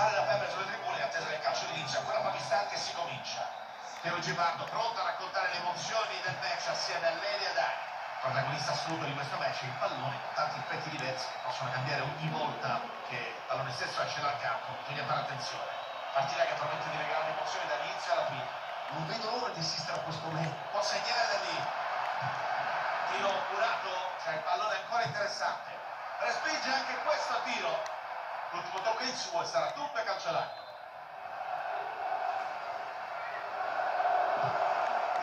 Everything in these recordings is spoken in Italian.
Sale la febbre sulle tribune in attesa del calcio d'inizio, ancora pochi istanti e si comincia. Piero Gibardo pronto a raccontare le emozioni del match assieme a Leli e Dani. Protagonista assoluto di questo match, il pallone con tanti effetti diversi che possono cambiare ogni volta che il pallone stesso esce dal campo. Bisogna fare attenzione. Partita che promette di regalare emozioni dall'inizio alla fine. Non vedo l'ora di assistere a questo momento. Può segnare da lì. Tiro curato, c'è il pallone ancora interessante. Respinge anche questo tiro. L'ultimo tocco in suo sarà tutto e calciolato.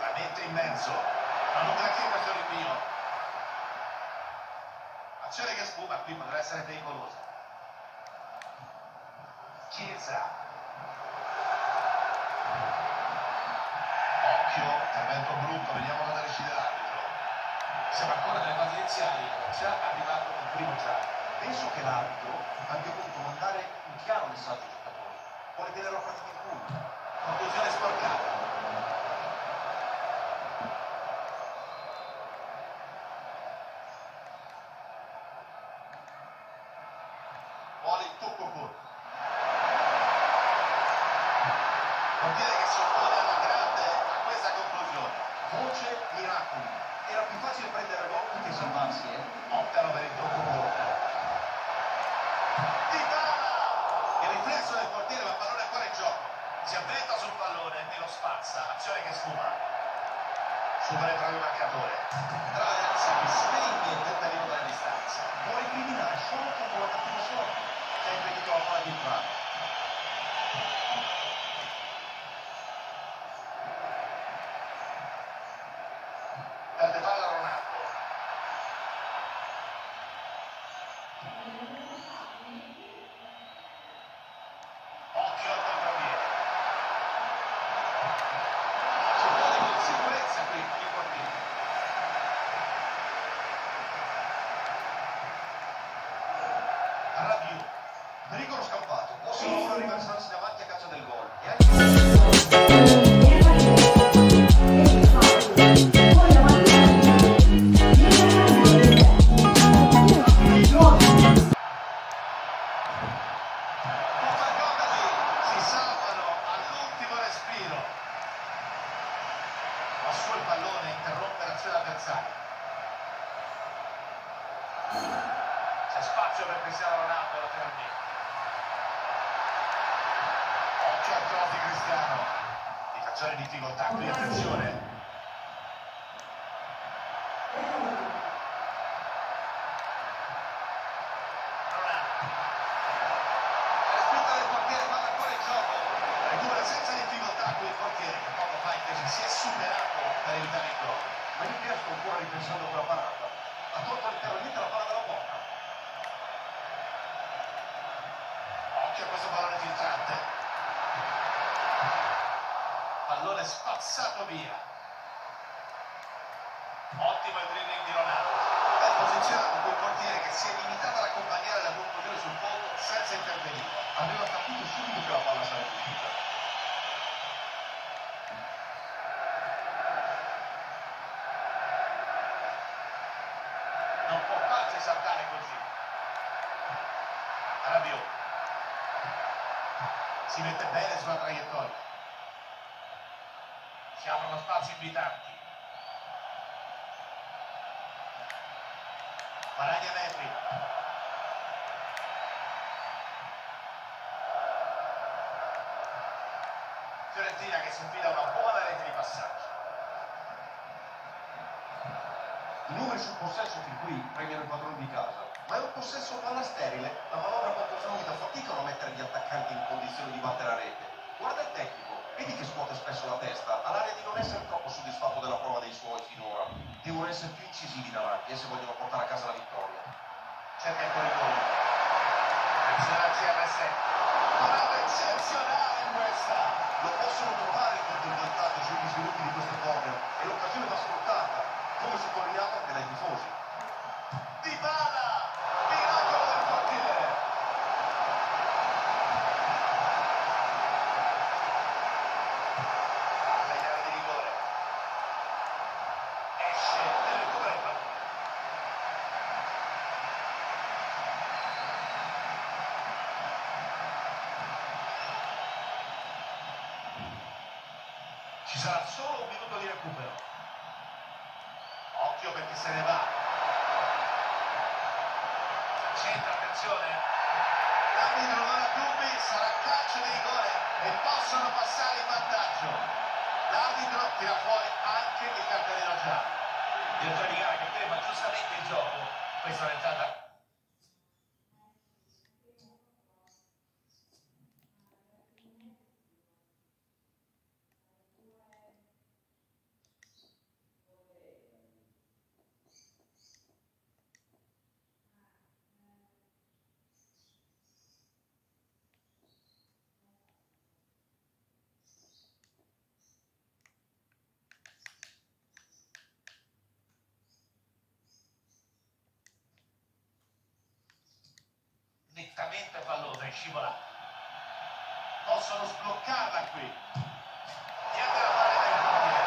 La mette in mezzo. Ma non granché questo rinvio. Azione che sfuma, qui potrebbe essere pericolosa. Chiesa. Occhio, intervento brutto, vediamo cosa decide l'arbitro. Siamo ancora nelle fasi iniziali, già arrivato il primo giallo. Penso che l'arbitro abbia voluto mandare un chiaro messaggio ai giocatori. Vuole vedere la pratica in punto. Conclusione sporcata. Vuole il tocco corto. Portiere che si oppone alla grande a questa conclusione. Voce miracoli. Era più facile prendere gol che salvarsi, eh? Optano per il tocco corto. Di Bala! Il riflesso del portiere, ma il pallone ancora in gioco. Si avventa sul pallone spazza. Azione che sfuma. Supera il proprio marcatore. Traversa che spegne il tentativo dalla distanza. Vuole criminare solo contro la cattiva sorte. Che ha impedito la di entrare. Spazio per Cristiano Ronaldo lateralmente. Occhio al cross di Cristiano. Difensore in difficoltà qui, attenzione. Lucas of Sapovia. Invitanti. Guadagna metri. Fiorentina che si infila una buona rete di passaggio. I numeri sul possesso fin qui premiano il padrone di casa, ma è un possesso palla sterile. La manovra quanto solita faticano a mettere gli attaccanti in condizione di battere a rete. Guarda il tecnico, vedi che scuote spesso la testa, ha l'aria di non essere troppo soddisfatto della prova dei suoi finora. Devono essere più incisivi davanti e se vogliono portare a casa la vittoria. cerca il corridoio. Attenzione al CR7. Parata eccezionale questa. Lo possono trovare il di vantaggio sugli sviluppi di questo corner e l'occasione va sfruttata, come sottolineato anche dai tifosi. Dybala! Miracolo ci sarà solo un minuto di recupero. Occhio perché se ne va. C'entra attenzione. L'arbitro non ha dubbi sarà calcio di rigore e possono passare in vantaggio. L'arbitro tira fuori gioco. Questa è un'entrata nettamente pallosa in scivolata. Possono sbloccarla qui. Niente da fare dai portiere.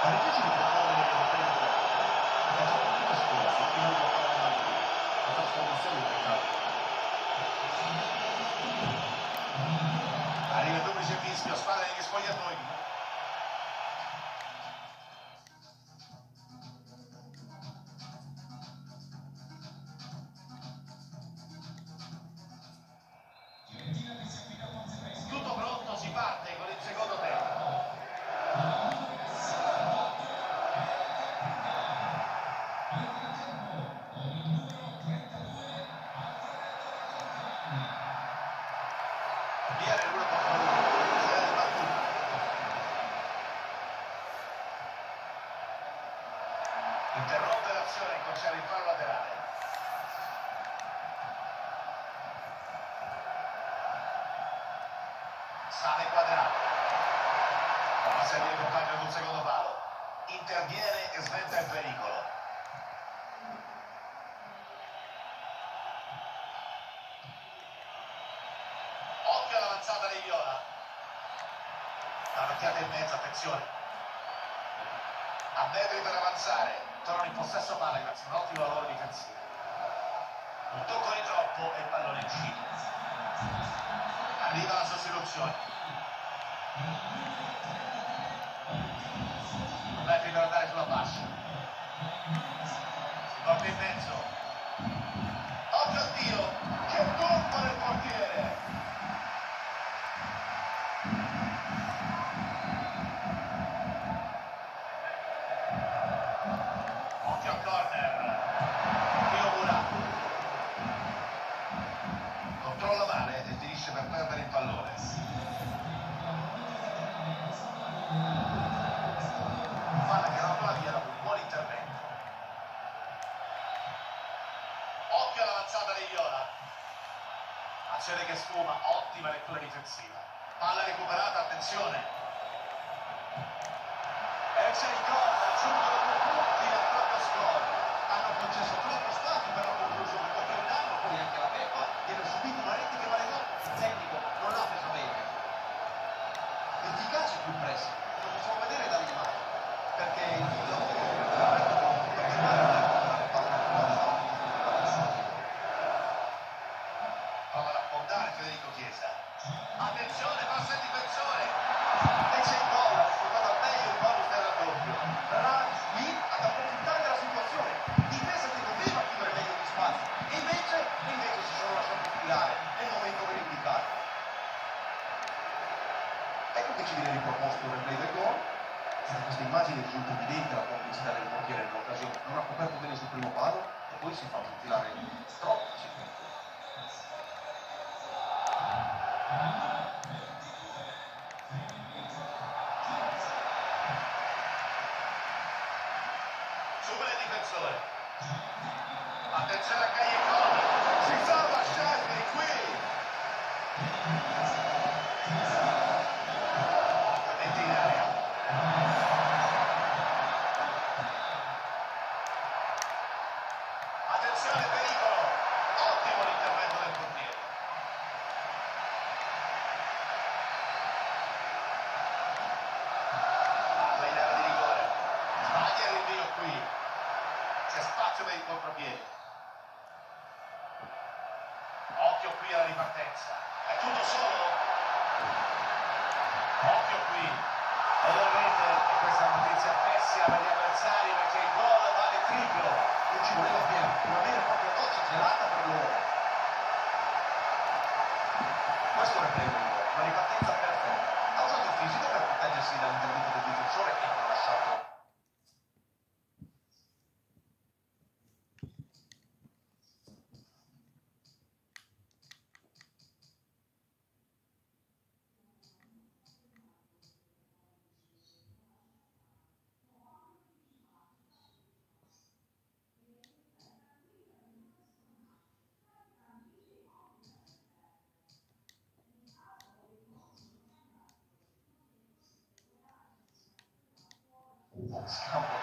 Ma invece di proporre le difese, faccio tutta scorsa, fino a fare la trasformazione in peccato. Arriva il duplice fischio, spada negli spogliatoi. Yeah. All'avanzata di Viola. La mettiata in mezzo, attenzione. A metri per avanzare. Tornano in possesso palla grazie a un ottimo lavoro difensivo. Un tocco di troppo e il pallone uscito. Arriva la sostituzione. Metri per andare sulla fascia. All'avanzata di Viola. Azione che sfuma, ottima lettura difensiva. Palla recuperata, attenzione. E c'è il gol, coperto bene sul primo palo e poi si fa filare troppo facilmente. people's company.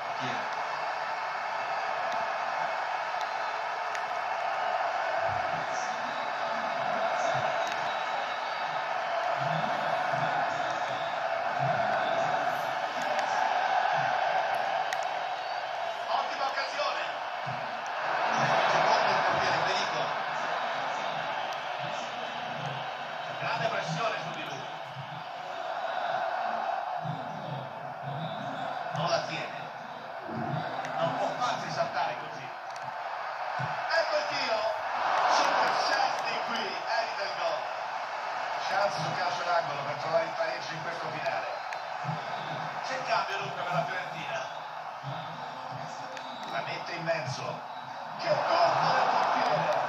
triangolo per trovare il pareggio in questo finale. C'è il cambio dunque per la Fiorentina. La mette in mezzo. Che colpo del portiere!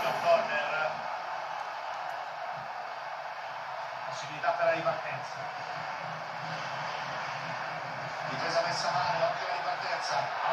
Una corner. Possibilità per la ripartenza. Difesa messa male, occhio alla ripartenza.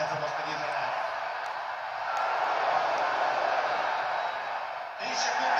Mas eu gostaria de ganhar. Enche a